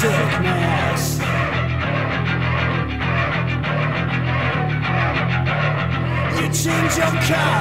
sickness. You change your color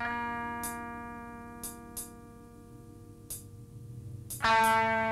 Thank you.